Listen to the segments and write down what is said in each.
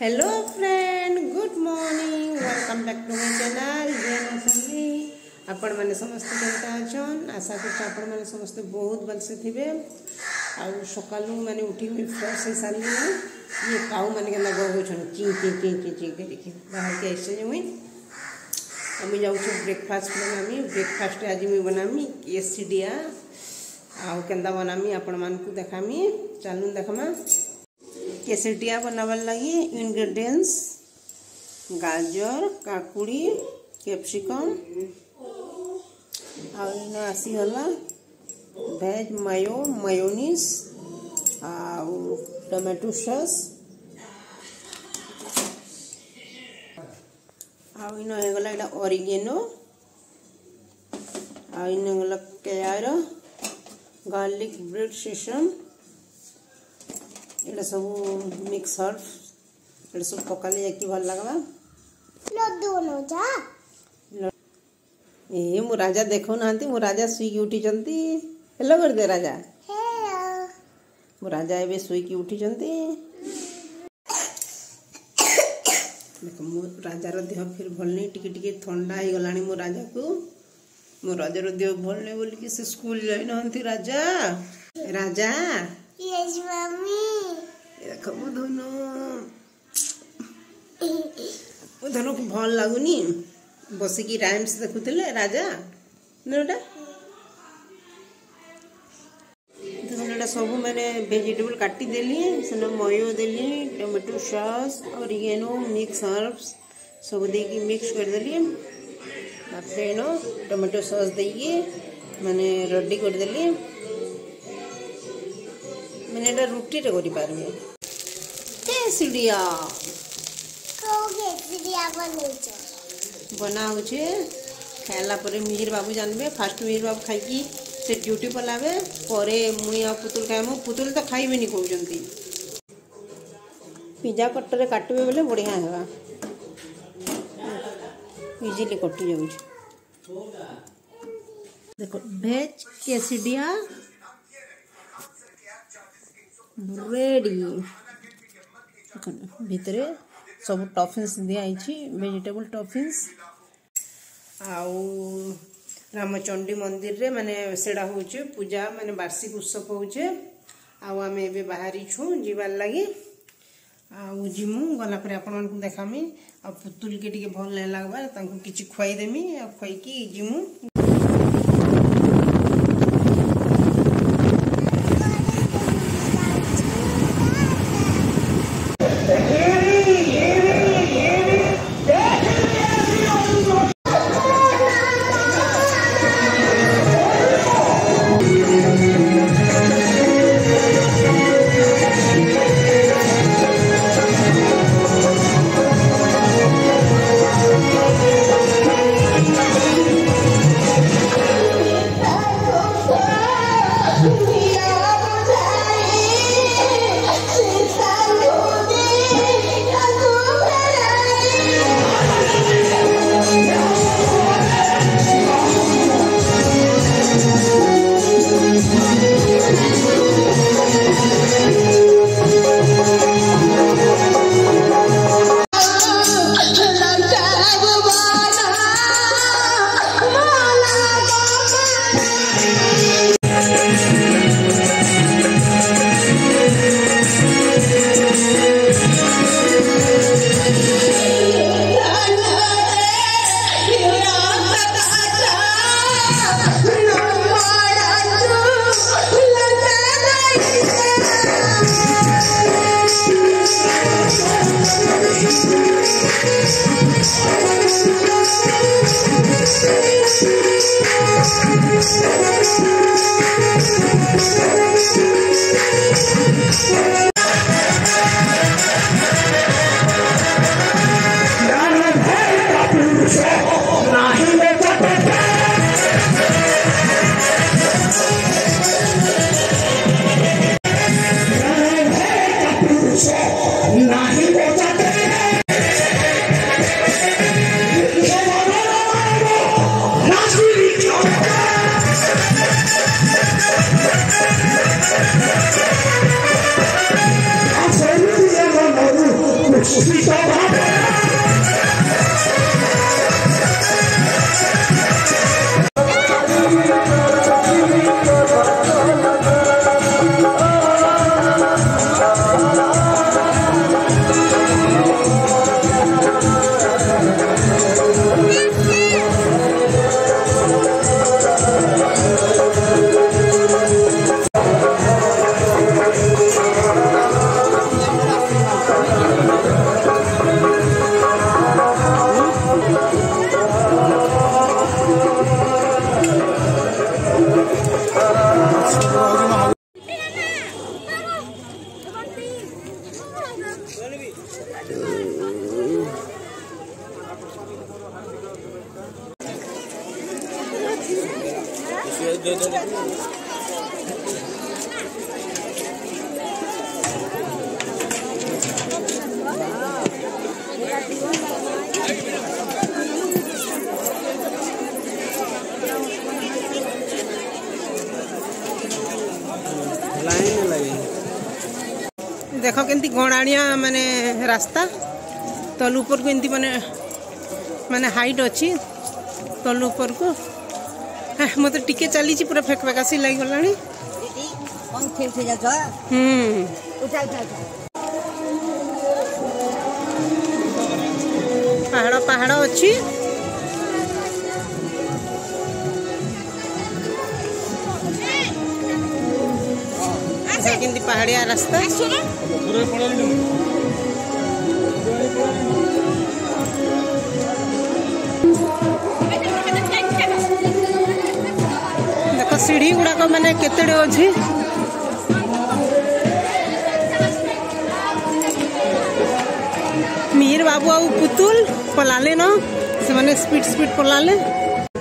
Hello friend good morning welcome back to my channel gen family ଆପଣମାନେ ସମସ୍ତେ କେନ୍ତା ଅଛନ୍ ଆଶା କରୁଛି ଆପଣମାନେ ସମସ୍ତେ ବହୁତ ଭଲସେ ଥିବେ ଆଉ ସକାଳୁ ମାନେ ଉଠିକି ଫ୍ରେଶ୍ ହେଇସାରିଲେଣି ଇଏ କାଉମାନେ କେନ୍ତା ଗଉଛନ୍ ଚି ଚି ଚି ଚି ଚି କରିକି ବାହାରକି ଆସି ମୁଇଁ আমি যাচ্ছ ব্রেকফাস্ট বনামি ব্রেকফাস্টে আজ মুই বনামি কেসিডিয়া আউ কেন্তা বনামি আপনার দেখামি চালুন দেখামা केसरिया बनावर लगी इनग्रेडियंट्स गाजर काकुड़ी कैप्सिकम और आसी होला भेज मायो मायोनीस और टमाटो सस और इन ऑरिगेनो गला एटा ओरिगेनो गला केयर गार्लिक ब्रेड सेसम ये सब मिक्स हर्ब ये सब पकाले जा कि भल लगवा लड्डू लो जा ए मु राजा देखो नांती मु राजा सुई की उठी चंती हेलो कर दे राजा हेलो मु राजा एबे सुई की उठी चंती देखो मु राजा रो देह फिर भलनी टिके टिके ठंडा आइ गलानी मु राजा को मु राजा रो देह भलनी बोल के से स्कूल जाई नांती राजा राजा यस मम्मी देखो को भल लगुनि बस कि रैम्स देखुले राजा ना सब मैंने भेजिटेबल काटिदेली से मयो देली टमाटो सस् और येनो मिक्स हर्बस सब देखिए मिक्स करदेली फेनो टमाटो सस् मैंने रेडी करदेली मैंने रुटी करी सीढ़िया कोगे सीढ़िया खेला परे मिहिर बाबू जानबे फर्स्ट मिहिर बाबू खाई से ड्यूटी पलावे परे मुई आ पुतुल काम पुतुल त तो खाइबे नि कहू पिजा कट रे बोले बढ़िया हेबा इजीली कटि जाउ देखो भेज केसिडिया रेडी ভিতরে সব টপিংস দিয়া আইছি ভেজিটেবল টপিংস আউ রামচন্ডি মন্দির রে মানে সেটা হচ্ছে পূজা মানে বার্ষিক উৎসব হচ্ছে আউ আমি বাইরে छु জিবার লাগি আউ জিমু গলা পরে আপনাদের দেখামই আর পুতুল কেটিকে ভোল লাগবার তোক কিছু খাই দেমি কই কি জিমু देख के गणाणिया मान रास्ता तलु को मान मान हाइट अच्छी तलु को ମୋତେ ଟିକେ ଚାଲିଛି ପୁରା ଫେକ ଫେକାସି ଲାଗିଗଲାଣି ପାହାଡ଼ ପାହାଡ଼ ଅଛି କେମିତି ପାହାଡ଼ିଆ ରାସ୍ତା সিঁড়ি গুড়াক মানে কেতেটে অছি মিহির বাবু আউ পুতুল পলালে ন সেমানে স্পিড স্পিড পলালে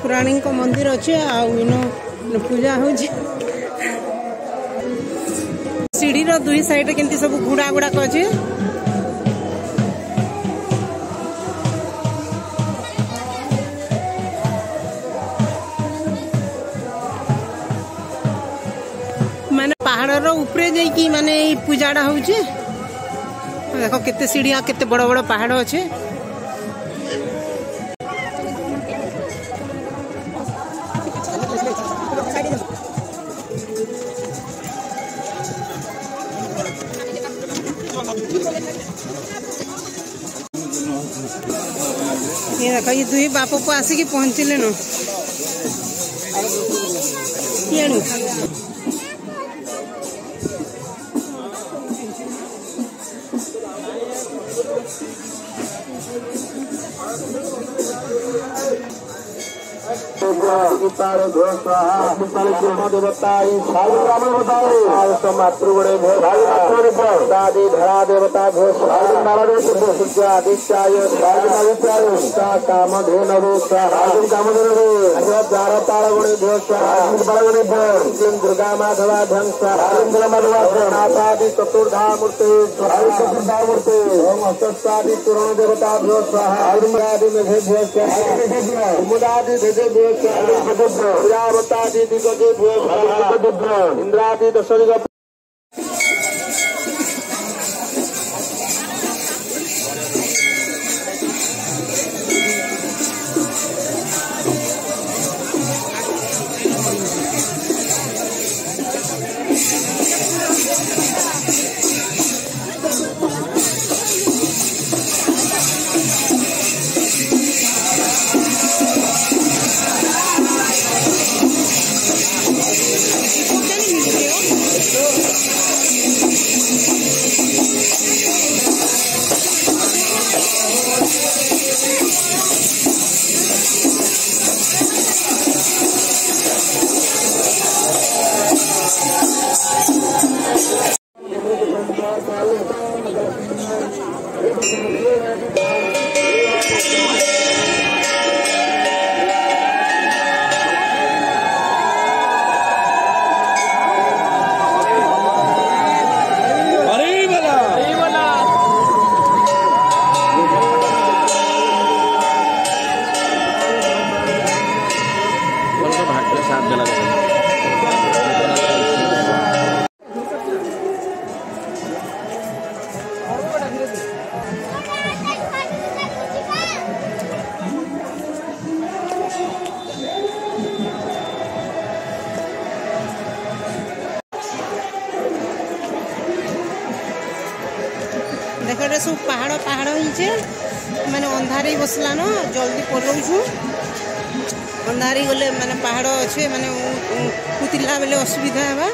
পুরাণীঙ্ক মন্দির অছে আউ ইন পূজা হচ্ছে সিঁড়ির দুই সাইডে কেমতি সব ঘুড়া গুড়াক অছে ଘରର ଉପରେ ଯାଇକି ମାନେ ଏଇ ପୂଜାଟା ହେଉଛି ଦେଖ କେତେ ସିଡ଼ିଆ କେତେ ବଡ଼ ବଡ଼ ପାହାଡ଼ ଅଛି ଦେଖ ଇଏ ये ବାପ बाप ଆସିକି आसिक पहुँचल दादी धरा देवता भो स्वादित्याय कामधेनवे दुर्गा माधवा धन स्वाहा माधवा चतुर्धा मूर्ति चतुर्धा मूर्ति हस्तस्वादि पूर्ण देवता भो स्वाहा मेघे भो मुदादि भेजे भो इंद्रादी दशदिग দেখ সব পাহাড় পাহাড় হয়েছে মানে অন্ধার হয়ে বসলান জলদি পলাউছু অন্ধার হয়ে গেলে মানে পাহাড় অছে মানে কুতিলা বেলে অসুবিধা হওয়া